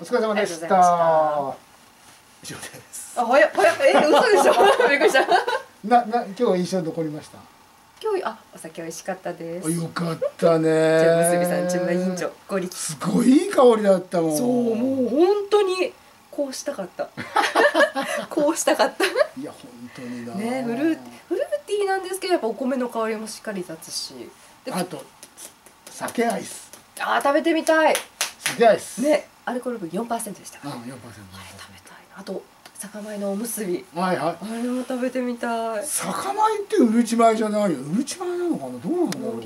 お疲れ様でした。以上です。あ早っ早っえ嘘でしょ。びっくりした。なな今日は印象に残りました？今日あお酒美味しかったです。あよかったね。じゃあ結びさんちむ委員長ご力すごいいい香りだったもん。そうもう本当にこうしたかった。こうしたかった。いや本当にな。ねフルーフルーティーなんですけどやっぱお米の香りもしっかり立つし。であと酒アイス。あー食べてみたい。酒アイス。ねアルコール分4%でした。ああれ4%食べたいな。あと酒米のおむすび。はいはい。あれも食べてみたい。酒米ってうるち米じゃないよ。うるち米なのかな？どうなんだろう。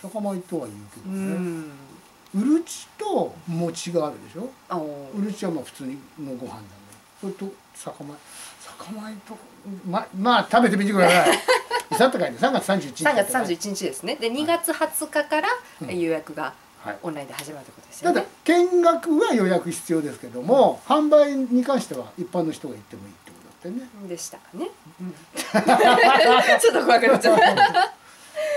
酒米とは言うけうどね。ん。うるちと餅があるでしょ？うるちはまあ普通にのご飯だね。それと酒米。酒米とままあ食べてみてください。いつだったかいね？3月31日3月31日ですね。で2月20日からうん。予約がはいオンラインで始まるということですただよね見学は予約必要ですけども、販売に関しては一般の人が行ってもいいってことだってね。でしたかね、ちょっと怖くなっちゃった。っ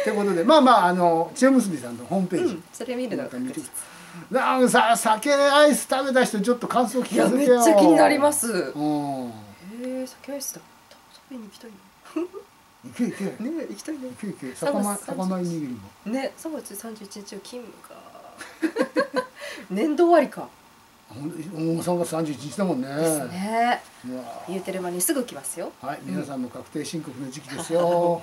てことでまあまああの千代結びさんのホームページ、うんそれ見るのが確実。なんかさ酒アイス食べた人ちょっと感想聞かせてよ。めっちゃ気になります。うん。へえ酒アイスだ食べに行きたいいけいけいなね行きたいね。けいけ酒米3月酒米握りも。ね3月31日の勤務か年度終わりか。もう3月31日だもんね。ですね。言うてる間にすぐ来ますよ。はい皆さんの確定申告の時期ですよ